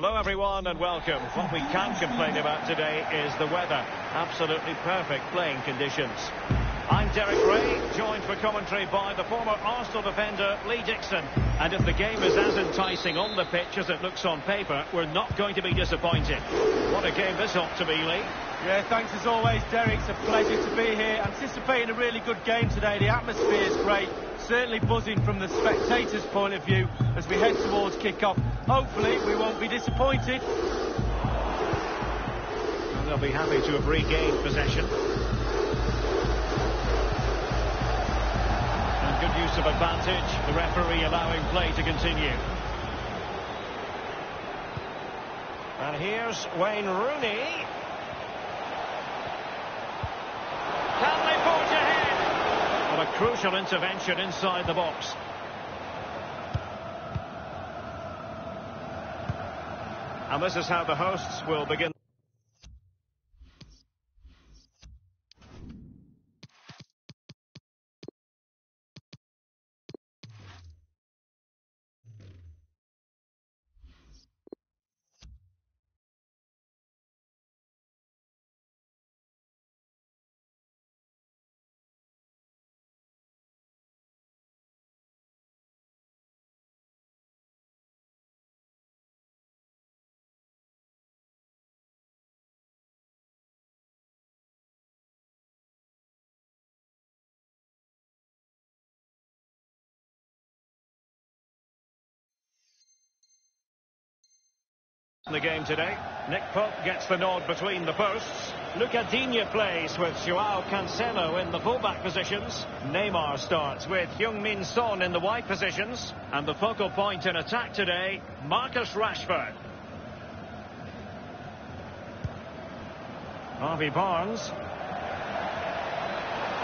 Hello everyone and welcome. What we can't complain about today is the weather. Absolutely perfect playing conditions. I'm Derek Ray, joined for commentary by the former Arsenal defender Lee Dixon. And if the game is as enticing on the pitch as it looks on paper, we're not going to be disappointed. What a game this ought to be, Lee. Yeah, thanks as always, Derek. It's a pleasure to be here. Anticipating a really good game today. The atmosphere is great. Certainly buzzing from the spectators' point of view as we head towards kick-off. Hopefully, we won't be disappointed. And they'll be happy to have regained possession. And good use of advantage. The referee allowing play to continue. And here's Wayne Rooney. Can they forge A crucial intervention inside the box. And this is how the hosts will begin. The game today. Nick Pope gets the nod between the posts. Digne plays with Joao Cancelo in the fullback positions. Neymar starts with Heung-Min Son in the wide positions. And the focal point in attack today, Marcus Rashford. Harvey Barnes.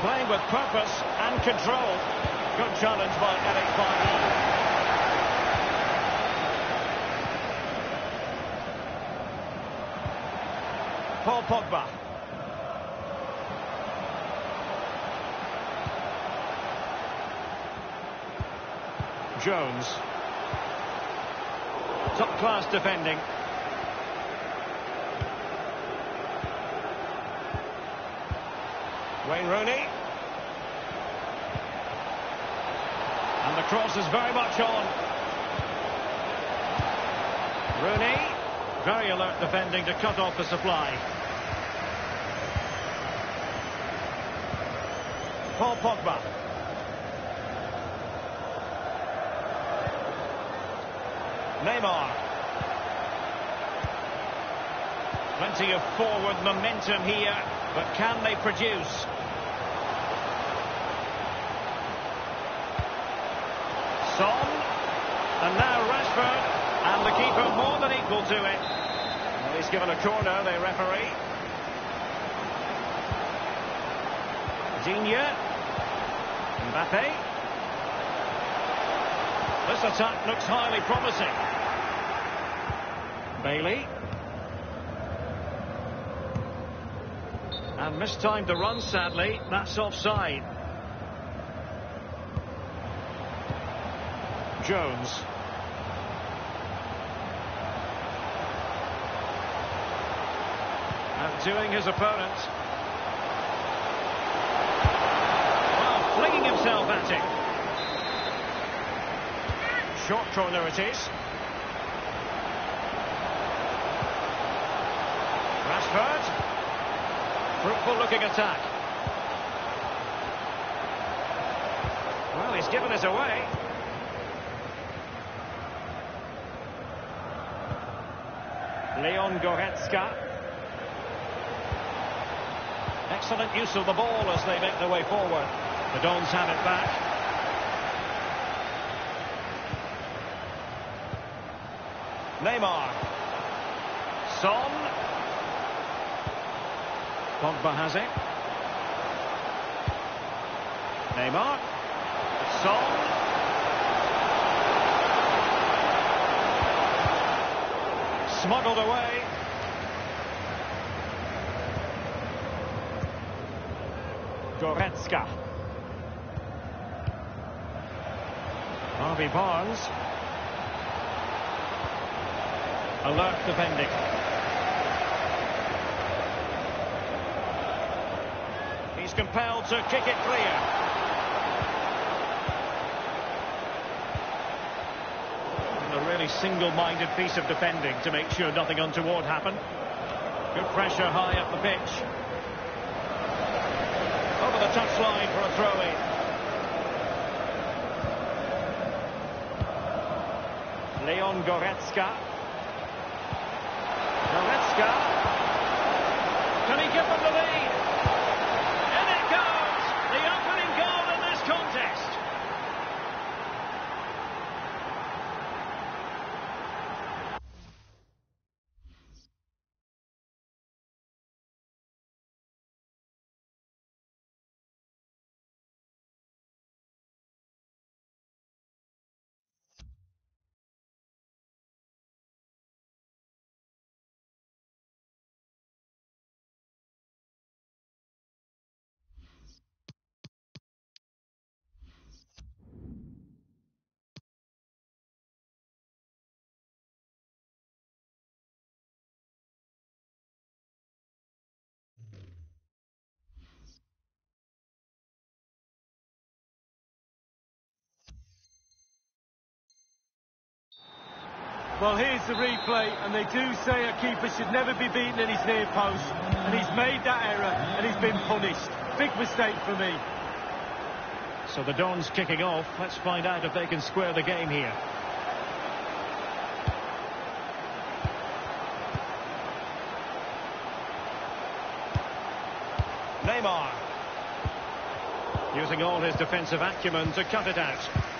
Playing with purpose and control. Good challenge by Eric Bailly. Paul Pogba. Jones. Top class defending. Wayne Rooney. And the cross is very much on. Rooney. Very alert defending to cut off the supply. Paul Pogba. Neymar. Plenty of forward momentum here, but can they produce? Son. And now Rashford. And the keeper more than equal to it. Well, he's given a corner, the referee. Digne. Mbappe. This attack looks highly promising. Bailly. And missed time to run, sadly. That's offside. Jones. And doing his opponent. At it. Short corner it is. Rashford. Fruitful looking attack. Well, he's given us away. Leon Goretzka. Excellent use of the ball as they make their way forward. The Dons have it back. Neymar. Son. Pogba has it. Neymar. Son. Smuggled away. Goretzka. Harvey Barnes. Alert defending. He's compelled to kick it clear. A really single-minded piece of defending to make sure nothing untoward happened. Good pressure high up the pitch. Over the touchline for a throw-in. Leon Goretzka. Goretzka. Can he give them the lead? And it goes! The opening goal in this contest. Well, here's the replay, and they do say a keeper should never be beaten in his near post, and he's made that error, and he's been punished. Big mistake for me. So the Dons kicking off. Let's find out if they can square the game here. Neymar. Using all his defensive acumen to cut it out.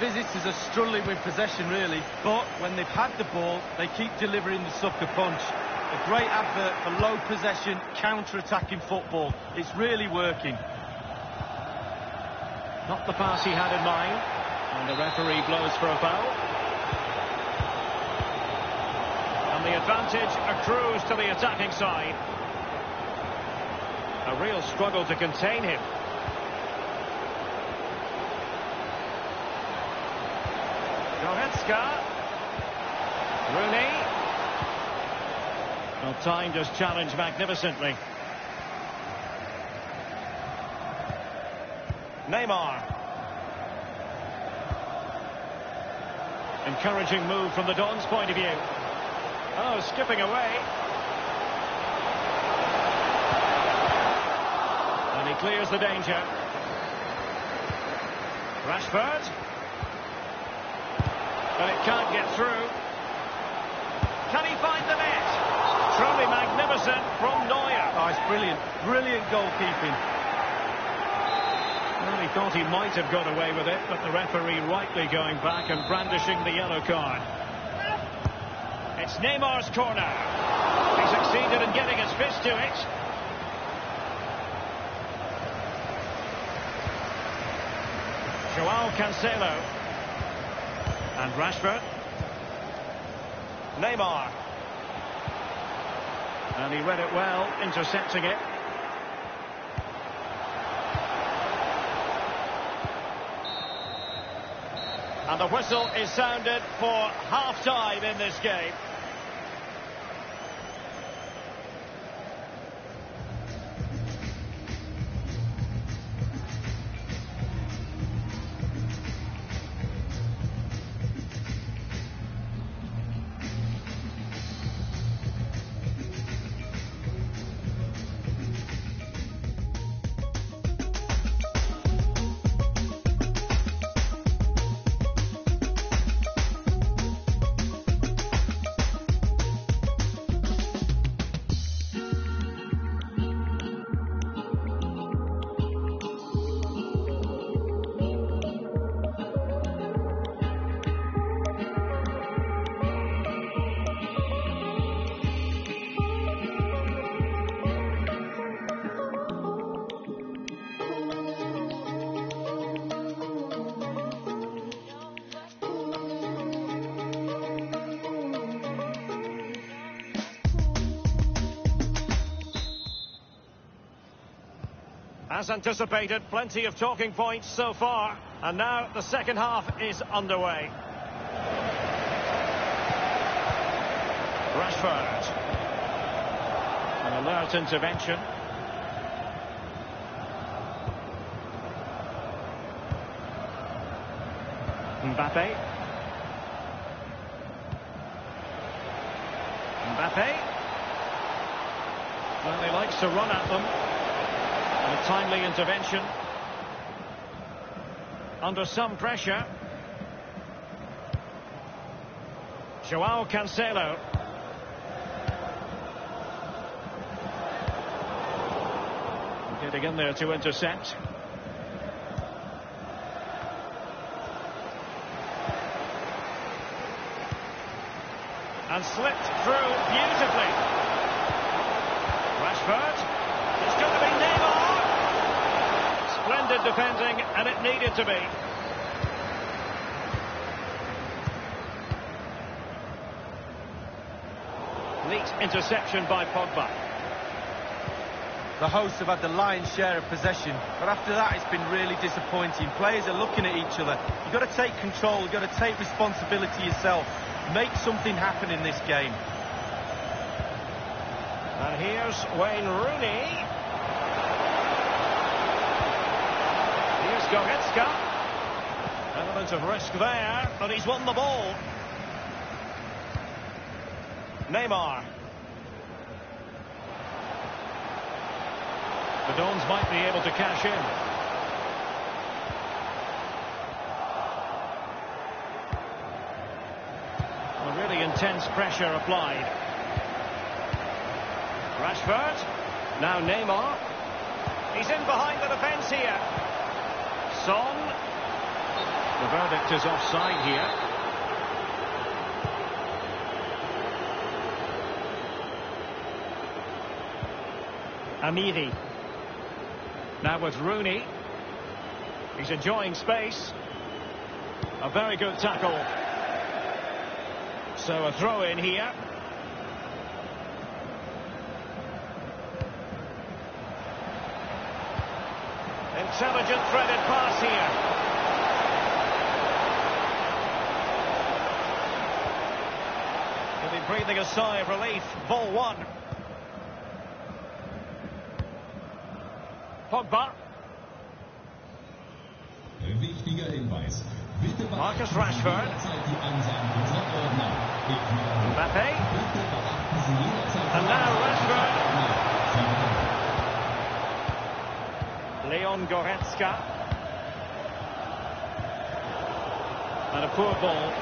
Visitors are struggling with possession, really, but when they've had the ball, they keep delivering the sucker punch. A great advert for low possession, counter-attacking football. It's really working. Not the pass he had in mind. And the referee blows for a foul. And the advantage accrues to the attacking side. A real struggle to contain him. Goretzka. Rooney. Well, time does challenge magnificently. Neymar. Encouraging move from the Dons' point of view. Oh, skipping away. And he clears the danger. Rashford. But it can't get through. Can he find the net? Truly magnificent from Neuer. Oh, it's brilliant. Brilliant goalkeeping. Well, he thought he might have got away with it, but the referee rightly going back and brandishing the yellow card. It's Neymar's corner. He succeeded in getting his fist to it. Joao Cancelo. And Rashford. Neymar. And he read it well, intercepting it. And the whistle is sounded for half-time in this game. As anticipated, plenty of talking points so far. And now the second half is underway. Rashford. An alert intervention. Mbappe. Mbappe. Well, he likes to run at them. Timely intervention. Under some pressure. Joao Cancelo. Getting in there to intercept. And slipped through beautifully. Rashford. It's going to be Neymar. Splendid defending, and it needed to be. Neat interception by Pogba. The hosts have had the lion's share of possession, but after that it's been really disappointing. Players are looking at each other. You've got to take control, you've got to take responsibility yourself. Make something happen in this game. And here's Wayne Rooney. Here's Goretzka. Element of risk there, but he's won the ball. Neymar. The Dons might be able to cash in. Really intense pressure applied. Rashford. Now Neymar. He's in behind the defence here. Son. The verdict is offside here. Amiri. Now with Rooney. He's enjoying space. A very good tackle. So a throw in here. Intelligent threaded pass here. He'll be breathing a sigh of relief. Ball one. Pogba. Marcus Rashford. Mbappe. And now Rashford. Leon Goretzka. And a poor ball.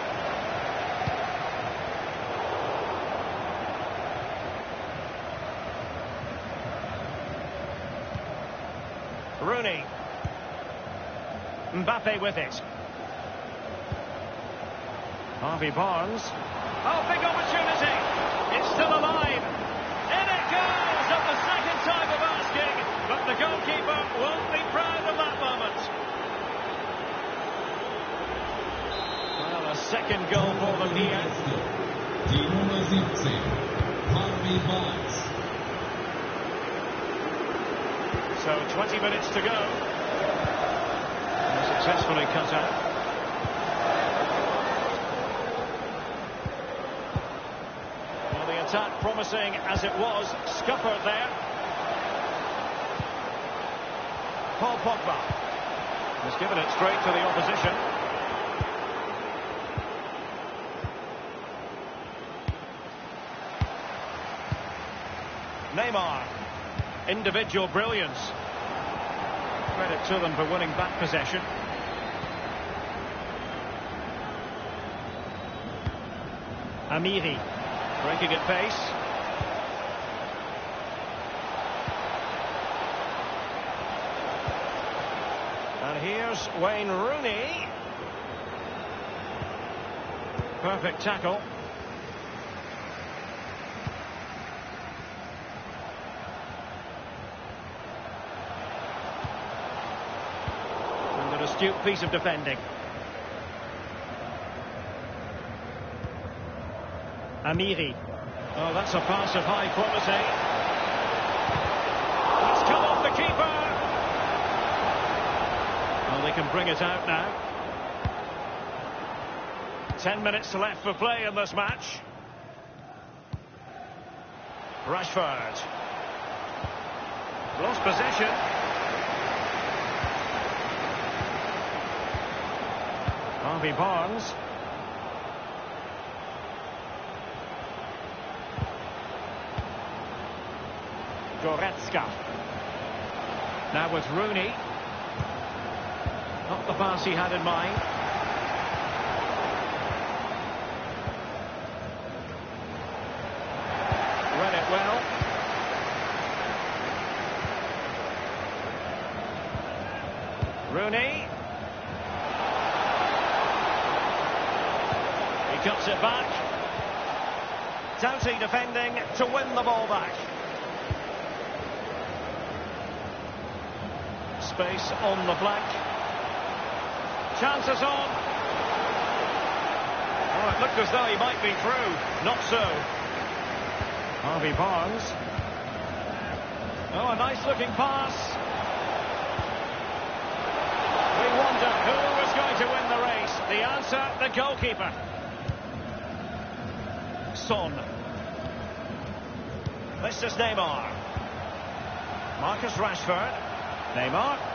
Rooney. Mbappe with it. Harvey Barnes. Oh, big opportunity. It's still alive. In it goes at the second time of the goalkeeper won't be proud of that moment. Well, a second goal for them here. Die Nummer 17. Harvey Barnes. So 20 minutes to go. And successfully cut out. Well, the attack promising as it was, scuppered there. Pogba has given it straight to the opposition. Neymar. Individual brilliance. Credit to them for winning back possession. Amiri. Breaking at pace. And here's Wayne Rooney. Perfect tackle. And an astute piece of defending. Amiri. Oh, that's a pass of high quality. That's come off the keeper. Well, they can bring it out now. Ten minutes left for play in this match. Rashford. Lost possession. Harvey Barnes. Goretzka. Now with Rooney. Pass he had in mind. Read it well. Rooney. He cuts it back. Doughty defending to win the ball back. Space on the flank. Chances on. Oh, it looked as though he might be through. Not so. Harvey Barnes. Oh, a nice looking pass. We wonder who was going to win the race. The answer, the goalkeeper. Son. This is Neymar. Marcus Rashford. Neymar.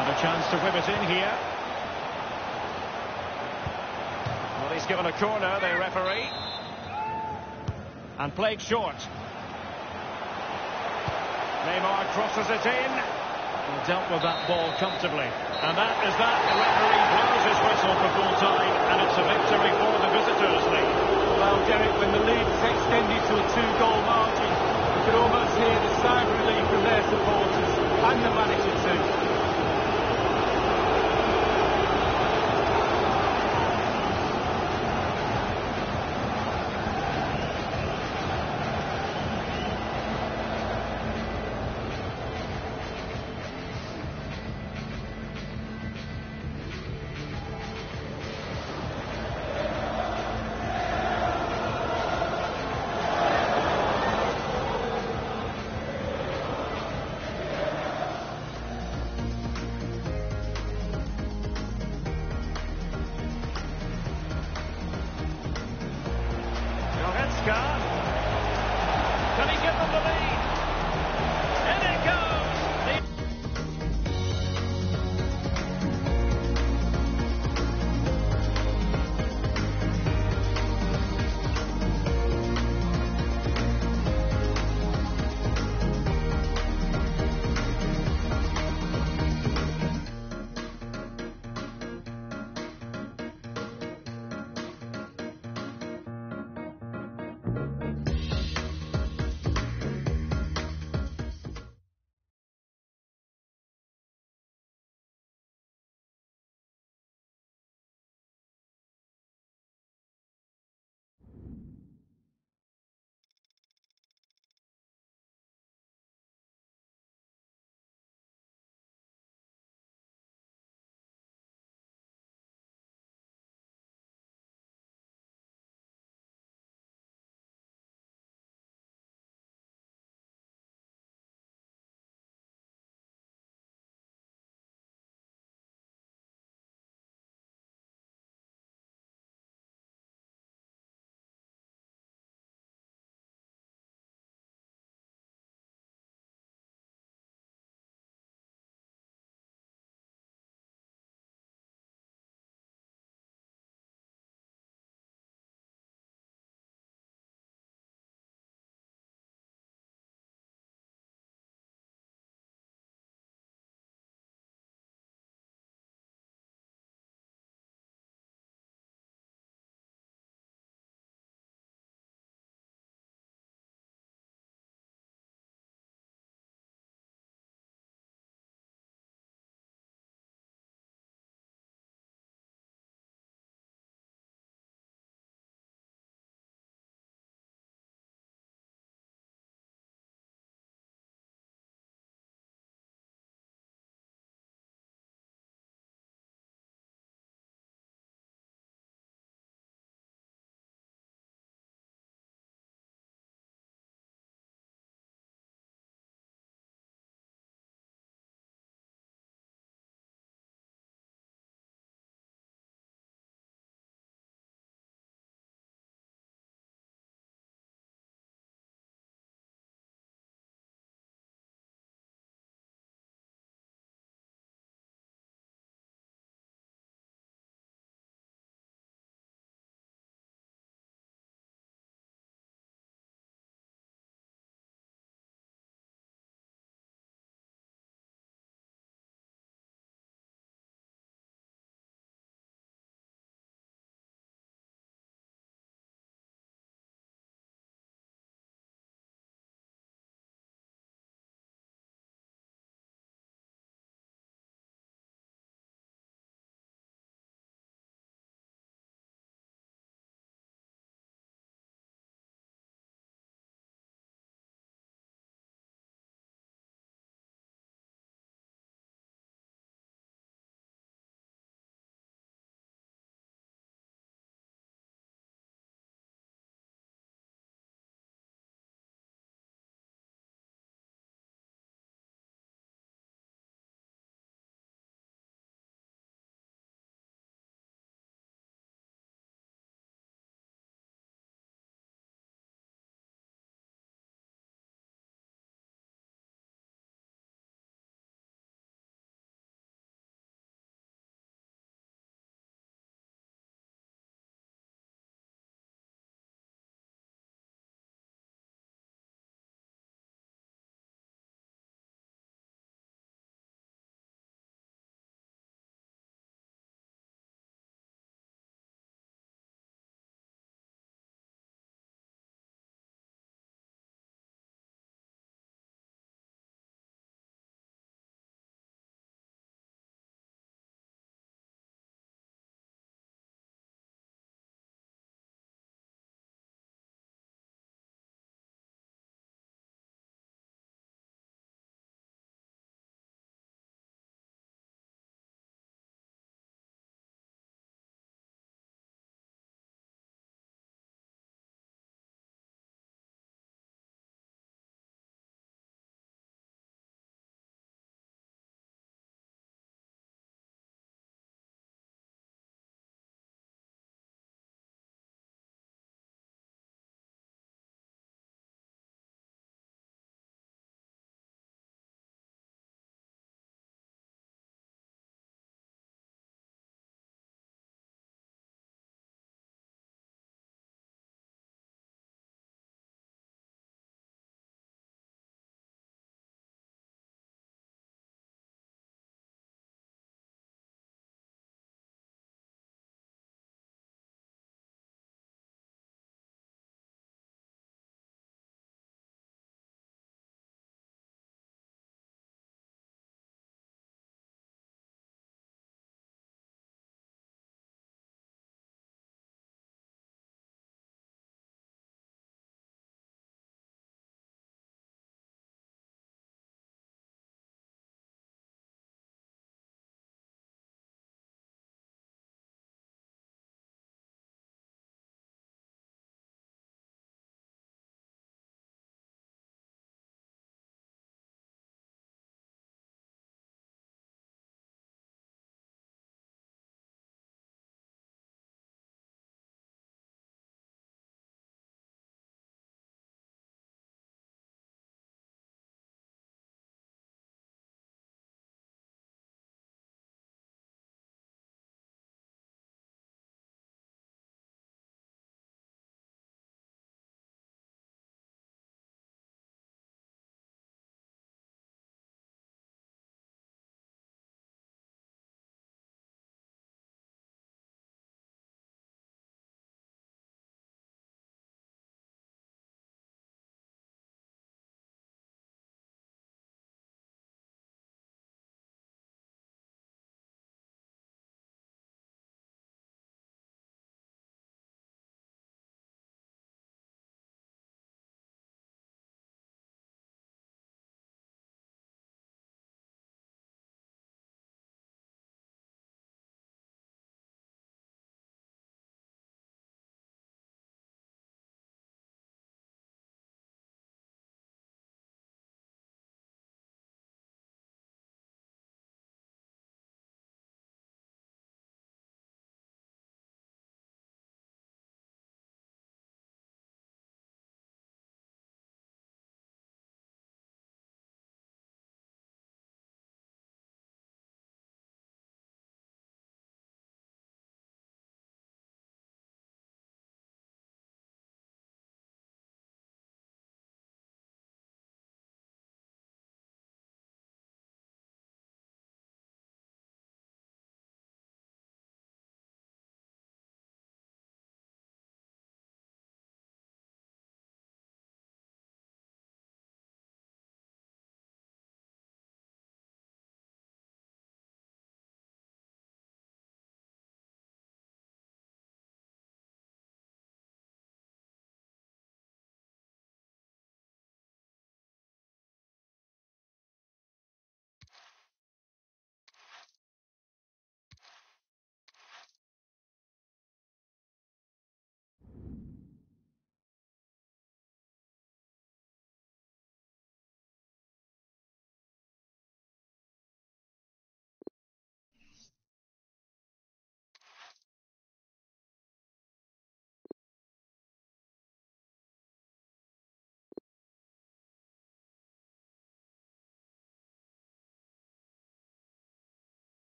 And a chance to whip it in here. Well, he's given a corner, the referee. And played short. Neymar crosses it in. He dealt with that ball comfortably. And that is that. The referee blows his whistle for full time, and it's a victory for the visitors, Lee. Well, Derek, when the lead is extended to a two-goal margin, you could almost hear the sigh of relief from their supporters and the manager too.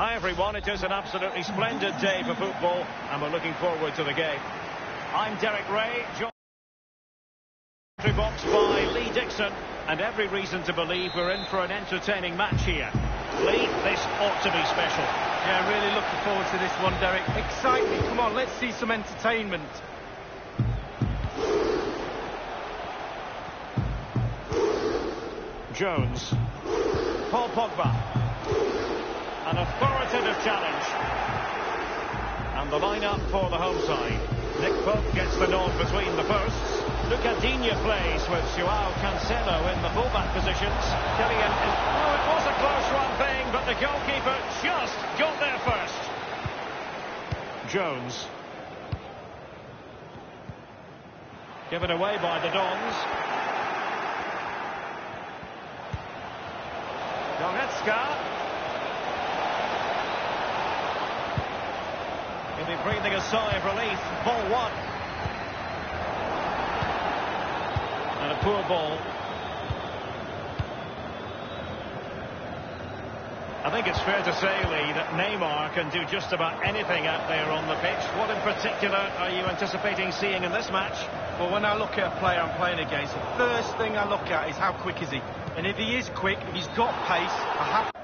Hi everyone, it is an absolutely splendid day for football and we're looking forward to the game. I'm Derek Ray, joined box by Lee Dixon and every reason to believe we're in for an entertaining match here. Lee, this ought to be special. Yeah, really looking forward to this one, Derek. Excite me. Come on, let's see some entertainment. Jones. Paul Pogba. An authoritative challenge. And the line-up for the home side. Nick Pope gets the nod between the posts. Lucas Digne plays with Joao Cancelo in the fullback positions. Kylian, oh, it was a close one thing, but the goalkeeper just got there first. Jones. Given away by the Dons. Goretzka. He'll be breathing a sigh of relief. Ball won. And a poor ball. I think it's fair to say, Lee, that Neymar can do just about anything out there on the pitch. What in particular are you anticipating seeing in this match? Well, when I look at a player I'm playing against, the first thing I look at is how quick is he. And if he is quick, if he's got pace, I have...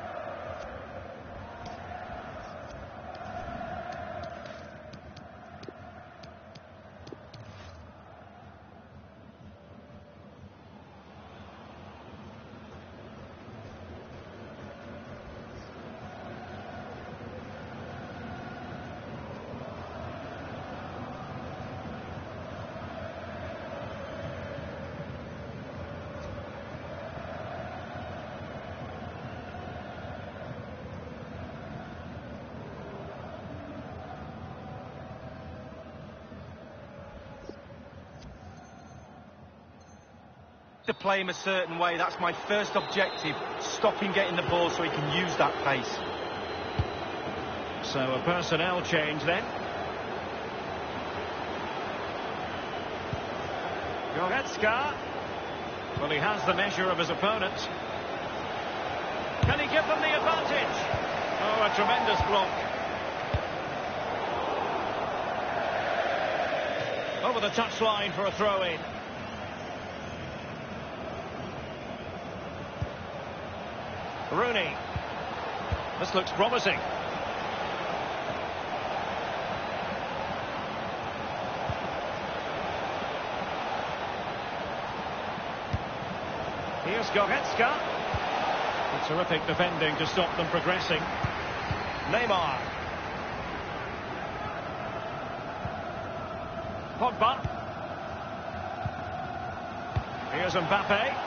play him a certain way. That's my first objective. Stop him getting the ball so he can use that pace. So a personnel change then. Goretzka. Well, he has the measure of his opponent. Can he give them the advantage? Oh, a tremendous block. Over the touchline for a throw-in. Rooney. This looks promising. Here's Goretzka. A terrific defending to stop them progressing. Neymar. Pogba. Here's Mbappe.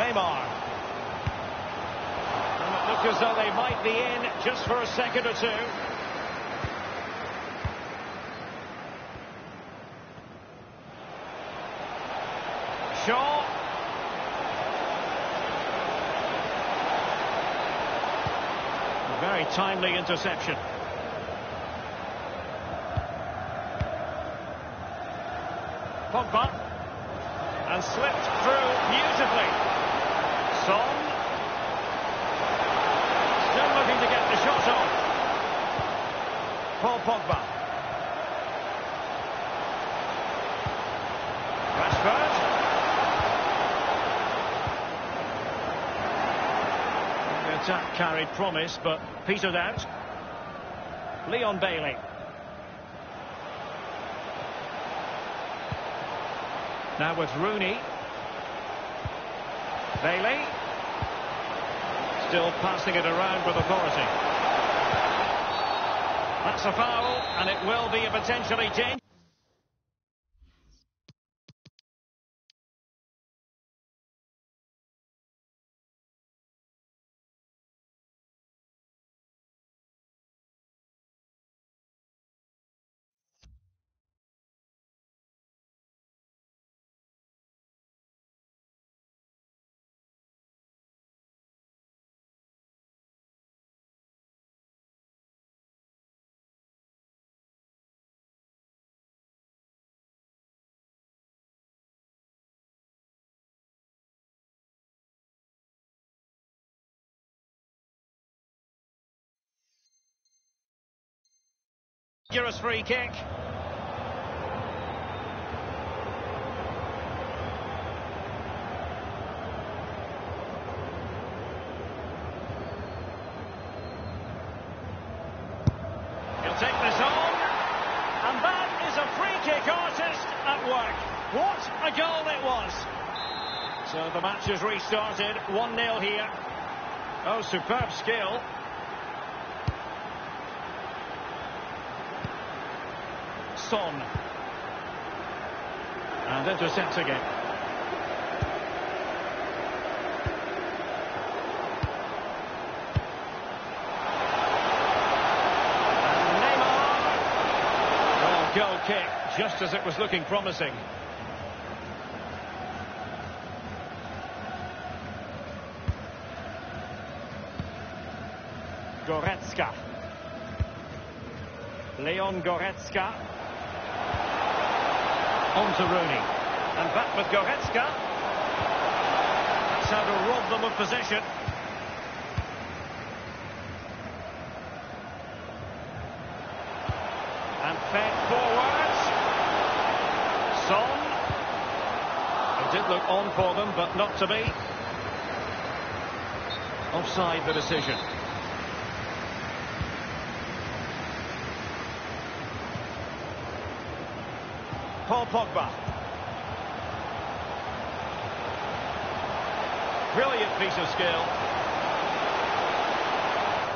Neymar. And it looked as though they might be in just for a second or two. Shaw. A very timely interception. Pogba. And slipped through beautifully. Son. Still looking to get the shot off. Paul Pogba. Rashford. The promise, but petered out. Leon Bailey. Now with Rooney. Bailey. Still passing it around with authority. That's a foul, and it will be a potentially dangerous... goal it was. So the match has restarted. 1-0 here. Oh, superb skill. Son. And intercepts again. Neymar. Goal kick, just as it was looking promising. Goretzka. Leon Goretzka. On to Rooney. And back with Goretzka. That's how to rob them of possession. And fed forwards. Son. It did look on for them, but not to be. Offside the decision. Paul Pogba. Brilliant piece of skill.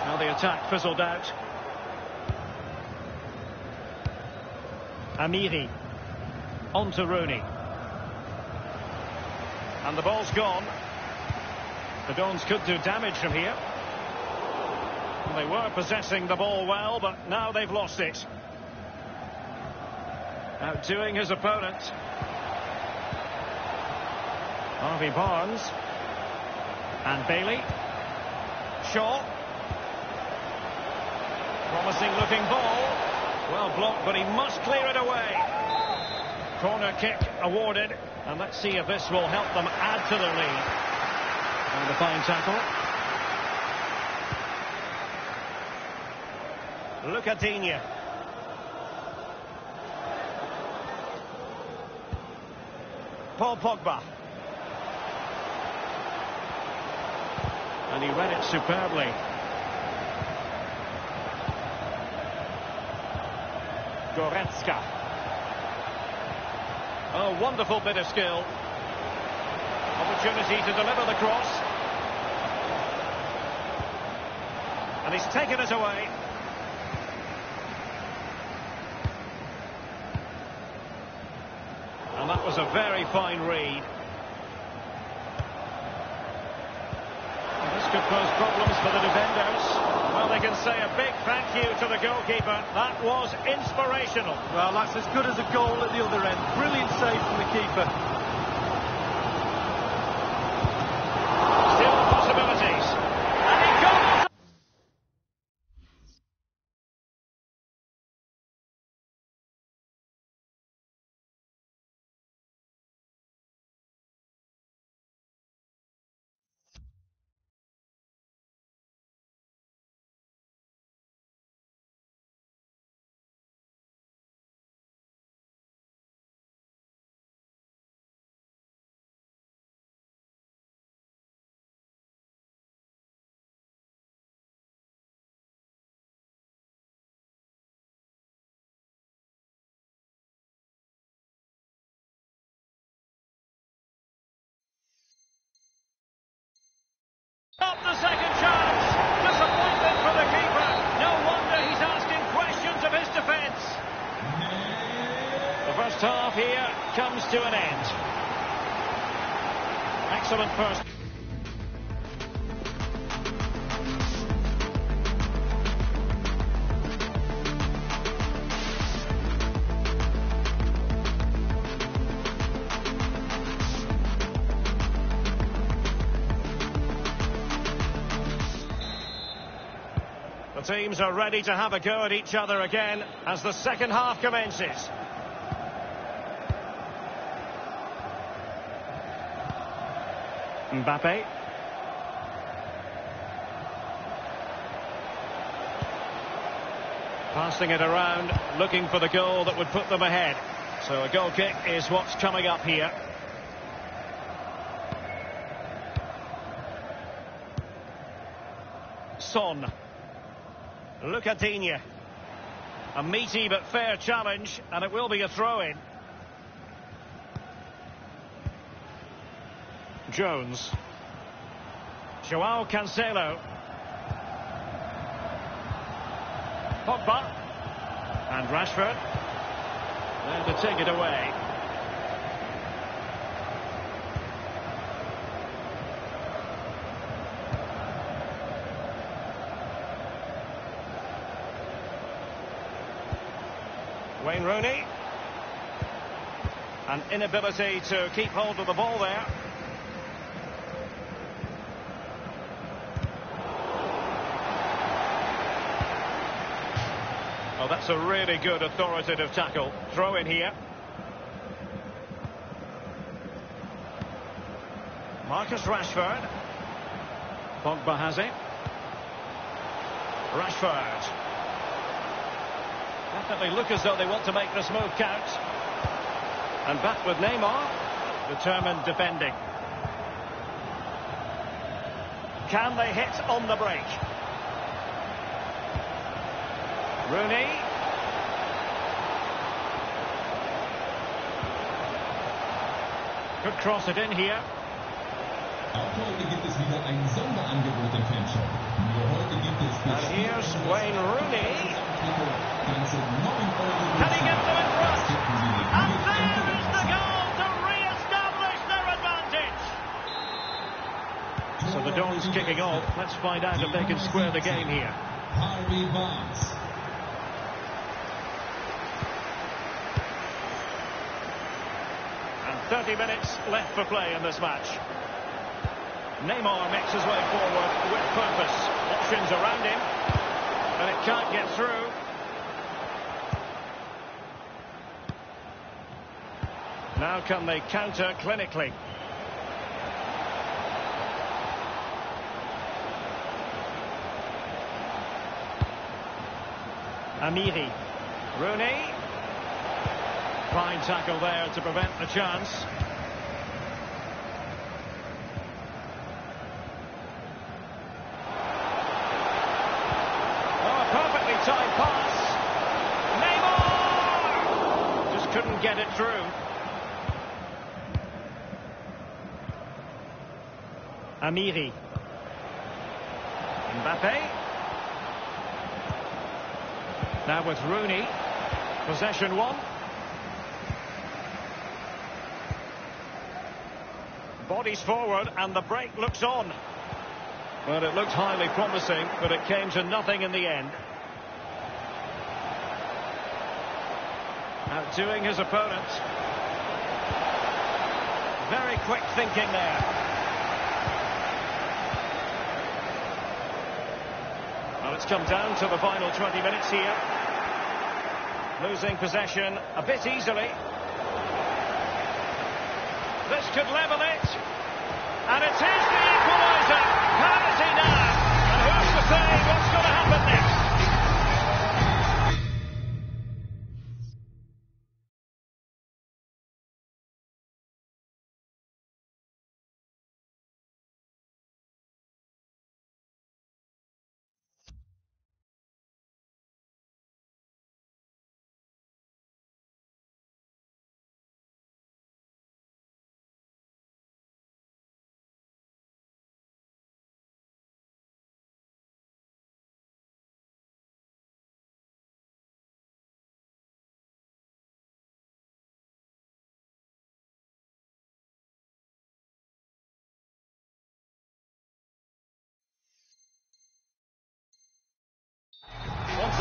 Now the attack fizzled out. Amiri. On to Rooney. And the ball's gone. The Dons could do damage from here. They were possessing the ball well, but now they've lost it. Outdoing his opponent. Harvey Barnes. And Bailey. Shaw. Promising looking ball. Well blocked, but he must clear it away. Corner kick awarded. And let's see if this will help them add to their lead. And the fine tackle. Lucadinha. Paul Pogba. And he read it superbly. Goretzka. A wonderful bit of skill. Opportunity to deliver the cross. And he's taken it away. And that was a very fine read. This could pose problems for the defenders. Well, they can say a big thank you to the goalkeeper. That was inspirational. Well, that's as good as a goal at the other end. Brilliant save from the keeper. Not the second chance. Disappointment for the keeper. No wonder he's asking questions of his defence. The first half here comes to an end. Excellent first. Teams are ready to have a go at each other again as the second half commences. Mbappe. Passing it around, looking for the goal that would put them ahead. So a goal kick is what's coming up here. Son. Look at Digne. A meaty but fair challenge, and it will be a throw-in. Jones. Joao Cancelo. Pogba. And Rashford. There to take it away. Wayne Rooney. An inability to keep hold of the ball there. Oh, that's a really good authoritative tackle. Throw in here. Marcus Rashford. Pogba has it. Rashford. Definitely look as though they want to make this move count. And back with Neymar. Determined defending. Can they hit on the break? Rooney. Could cross it in here. Heute gibt es wieder ein Sonderangebot im Fanshop. Heute gibt es And here's Wayne Rooney. Ganze 9 Euro. Can he get them in front? Tippen Sie die And there is the goal to re-establish their advantage. So the Dons kicking off. Let's find out if they can square the game here. Harvey Barnes. And 30 minutes left for play in this match. Neymar makes his way forward with purpose. Options around him. And it can't get through. Now can they counter clinically? Amiri. Rooney. Fine tackle there to prevent the chance. Oh, a perfectly timed pass. Neymar! Just couldn't get it through. Amiri. Mbappe. Now with Rooney. Possession won. Bodies forward and the break looks on. Well, it looked highly promising, but it came to nothing in the end. Outdoing his opponent. Very quick thinking there. It's come down to the final 20 minutes here. Losing possession a bit easily. This could level it. And it is the equaliser. Penalty now. And who's to say what's going to happen next?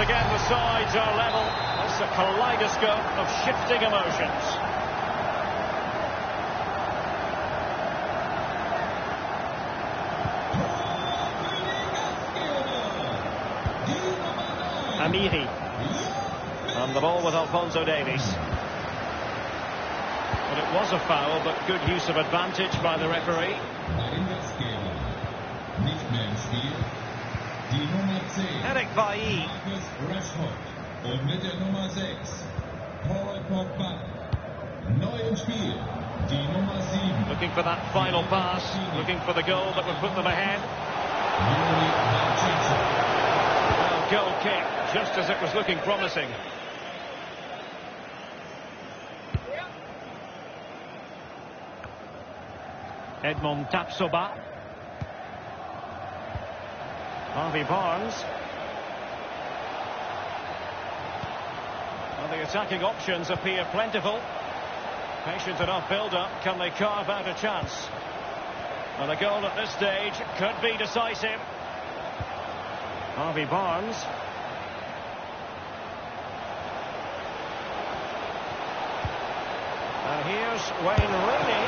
Again, the sides are level. It's a kaleidoscope of shifting emotions. Amiri. And the ball with Alphonso Davies. But it was a foul, but good use of advantage by the referee. Beim Gastgeber. Nicht mehr im Spiel. Die Nummer 10. Eric Bailly. Und mit der Nummer 6, Paul Pogba. Spiel, die Nummer 7. Looking for that final pass, looking for the goal that would put them ahead. Well, goal kick, just as it was looking promising. Edmond Tapsoba. Harvey Barnes. The attacking options appear plentiful. Patient enough build-up. Can they carve out a chance? And a goal at this stage could be decisive. Harvey Barnes. And here's Wayne Rooney.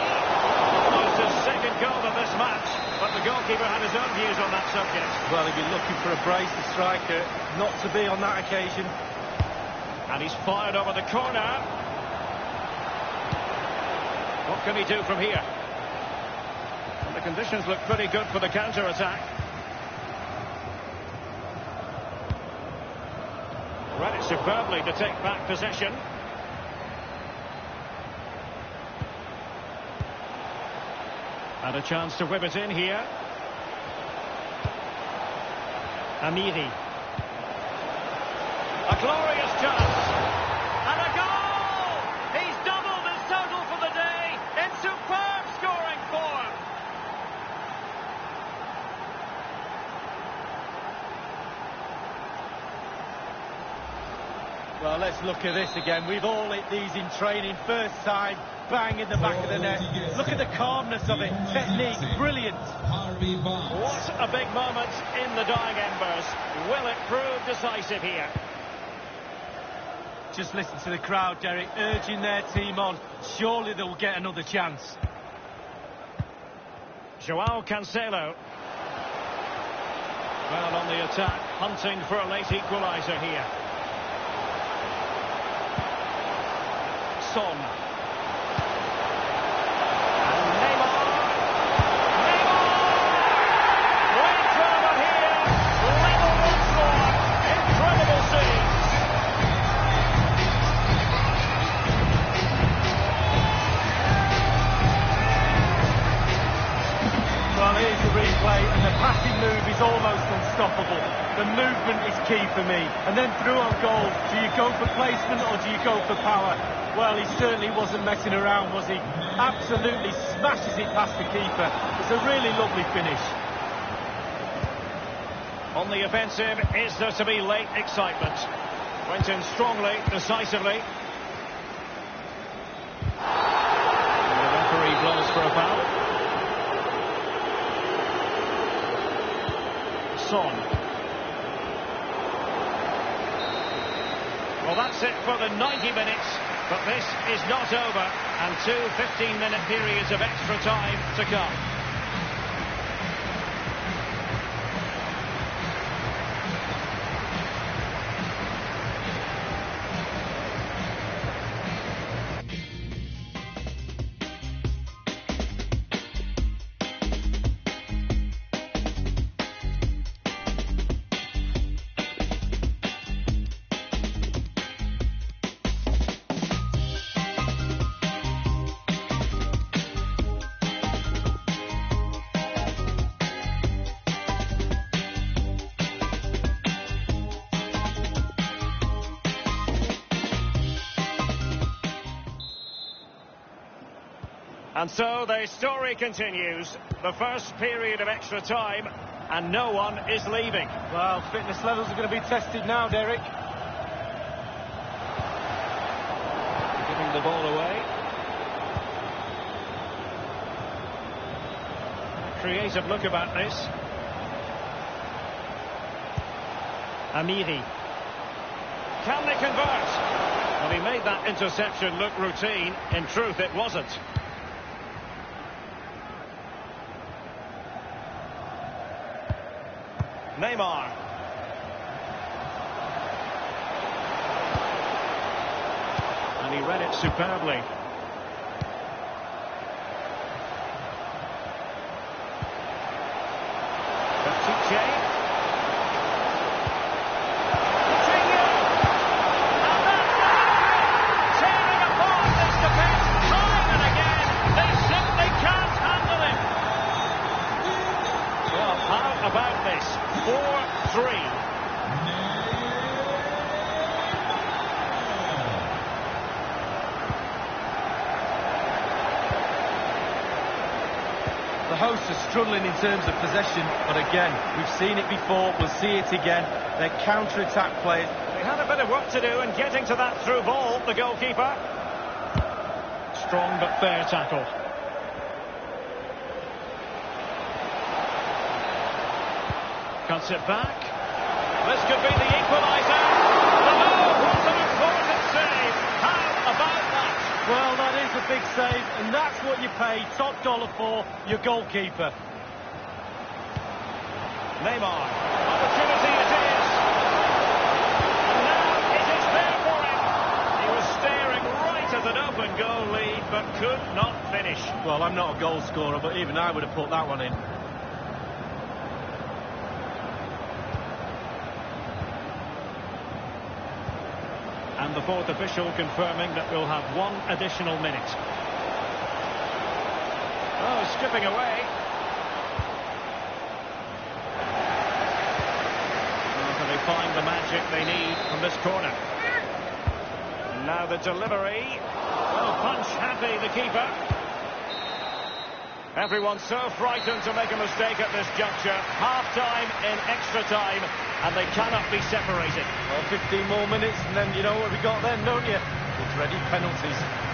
Almost his second goal of this match. But the goalkeeper had his own views on that subject. Well, he'd be looking for a brace, the striker, not to be on that occasion. And he's fired over the corner. What can he do from here? And the conditions look pretty good for the counter-attack. Read it superbly to take back possession. And a chance to whip it in here. Amiri. Glorious chance. And a goal! He's doubled his total for the day in superb scoring form. Well, let's look at this again. We've all hit these in training. First time, bang in the back of the net. Look at the calmness of it. Technique, brilliant. What a big moment in the dying embers. Will it prove decisive here? Just listen to the crowd, Derek, urging their team on. Surely they'll get another chance. Joao Cancelo. Well, on the attack, hunting for a late equaliser here. Son. And then through on goal, do you go for placement or do you go for power? Well, he certainly wasn't messing around, was he? Absolutely smashes it past the keeper. It's a really lovely finish. On the offensive, is there to be late excitement? Went in strongly, decisively. And the referee blows for a foul. Son. Well, that's it for the 90 minutes, but this is not over, and two 15-minute periods of extra time to come. And so the story continues. The first period of extra time, and no one is leaving. Well, fitness levels are going to be tested now, Derek. Giving the ball away. Creative look about this. Amiri. Can they convert? Well, he made that interception look routine. In truth, it wasn't. Neymar. And he read it superbly. Terms of possession, but again, we've seen it before, we'll see it again. Their counter-attack players. They had a bit of work to do in getting to that through ball, the goalkeeper. Strong but fair tackle. Cuts it back. This could be the equaliser. Oh, what an important save. How about that? Well, that is a big save, and that's what you pay top dollar for, your goalkeeper. Neymar. Opportunity it is. And now it is there for him. He was staring right at an open goal lead, but could not finish. Well, I'm not a goal scorer, but even I would have put that one in. And the fourth official confirming that we'll have one additional minute. Oh, skipping away. Oh, can they find the they need from this corner? Now the delivery. Well, punch happy, the keeper. Everyone's so frightened to make a mistake at this juncture. Half-time in extra time, and they cannot be separated. Well, 15 more minutes, and then you know what we got then, don't you? The dreaded penalties.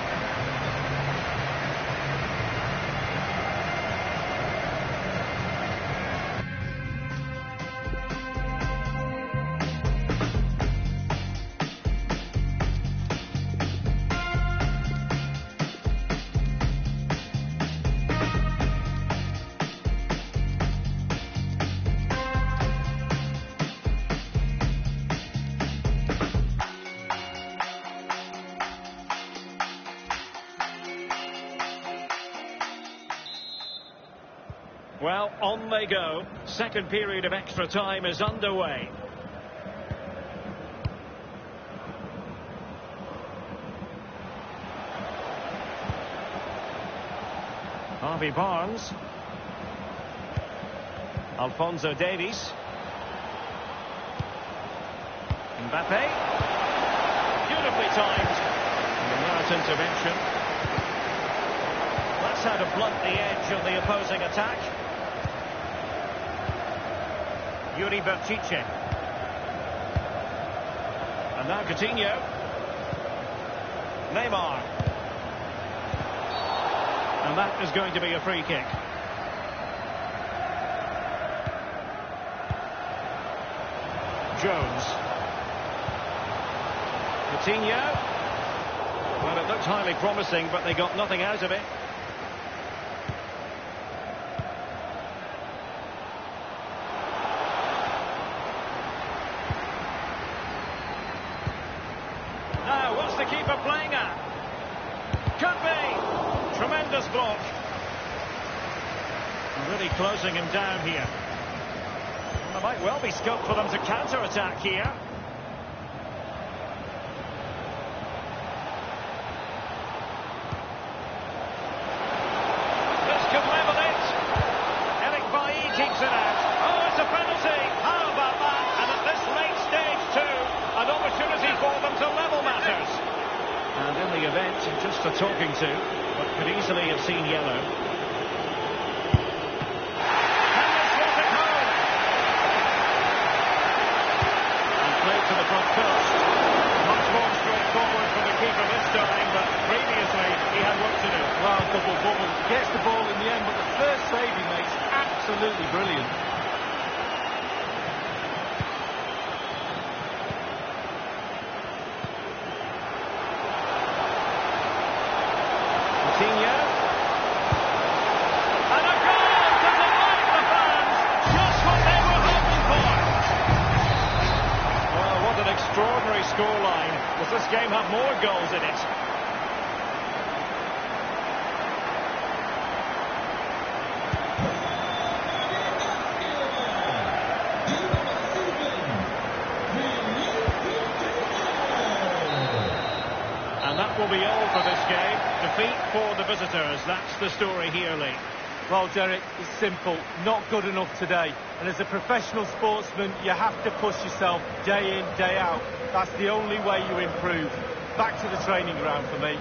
Second period of extra time is underway. Harvey Barnes. Alphonso Davies. Mbappe. Beautifully timed. And intervention. That's how to blunt the edge of the opposing attack. Yuri Berchiche. And now Coutinho. Neymar. And that is going to be a free kick. Jones. Coutinho. Well, it looked highly promising, but they got nothing out of it. Now, what's the keeper playing at? Could be. Tremendous block. Really closing him down here. Well, there might well be scope for them to counter-attack here. This could level it. Eric Bailly keeps it out. Oh, it's a penalty. How about that? And at this late stage, too, an opportunity for them to level matters. And in the event, just a talking to, but could easily have seen yellow. Can they slot it home? And played to the front post. Much more straightforward for the keeper this time, but previously he had work to do. Well, double bubble. Gets the ball in the end, but the first save he makes, absolutely brilliant. the visitors. That's the story here, Lee. Well, Derek, it's simple. Not good enough today. And as a professional sportsman, you have to push yourself day in, day out. That's the only way you improve. Back to the training ground for me.